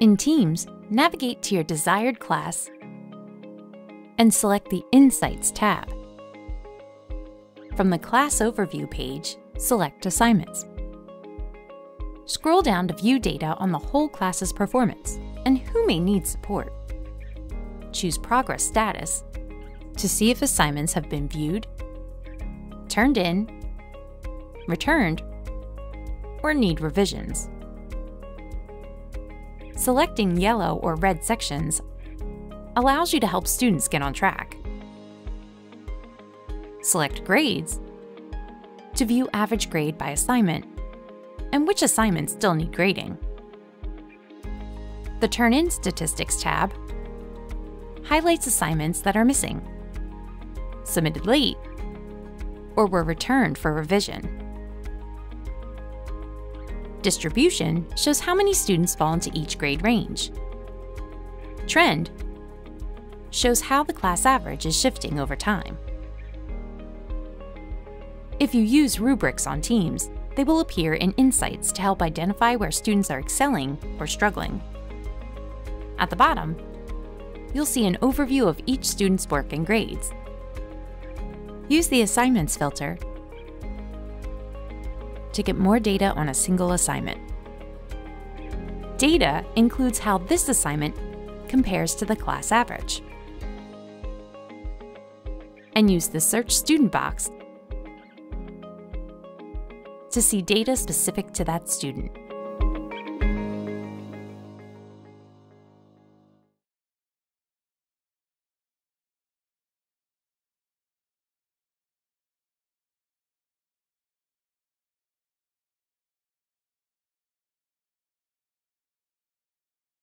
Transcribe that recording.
In Teams, navigate to your desired class and select the Insights tab. From the Class Overview page, select Assignments. Scroll down to view data on the whole class's performance and who may need support. Choose Progress Status to see if assignments have been viewed, turned in, returned, or need revisions. Selecting yellow or red sections allows you to help students get on track. Select Grades to view average grade by assignment and which assignments still need grading. The Turn In Statistics tab highlights assignments that are missing, submitted late, or were returned for revision. Distribution shows how many students fall into each grade range. Trend shows how the class average is shifting over time. If you use rubrics on Teams, they will appear in Insights to help identify where students are excelling or struggling. At the bottom, you'll see an overview of each student's work and grades. Use the Assignments filter to get more data on a single assignment. Data includes how this assignment compares to the class average. And use the Search Student box to see data specific to that student.